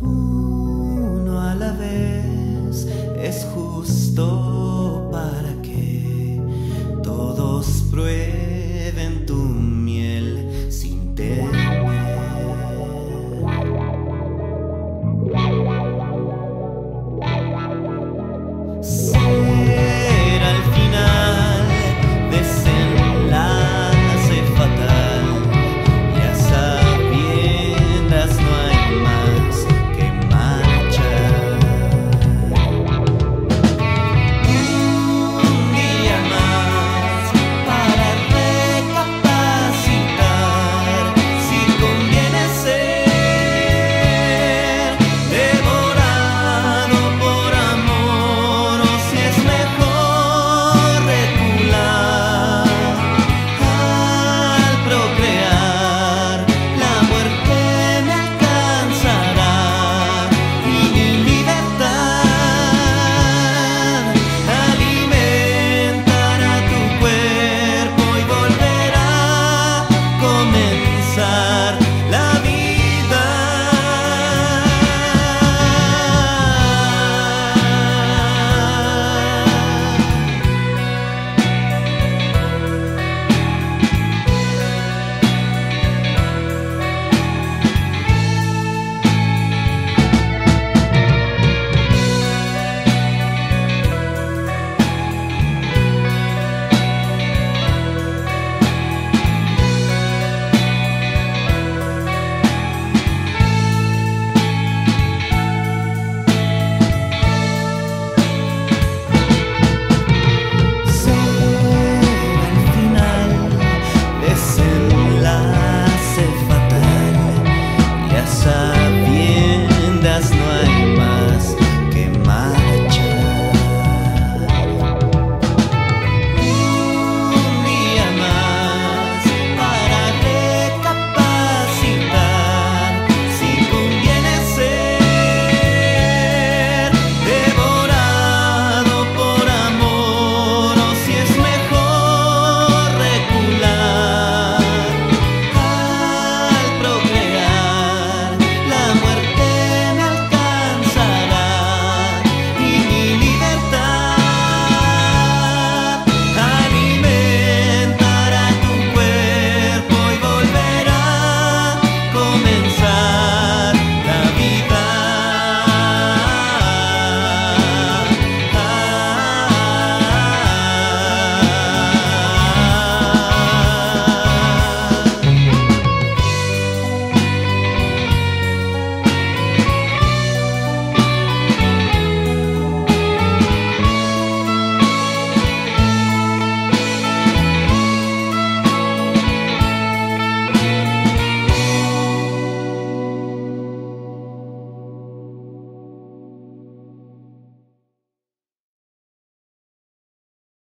uno a la vez es justo para que todos prueben tu miel sin temor.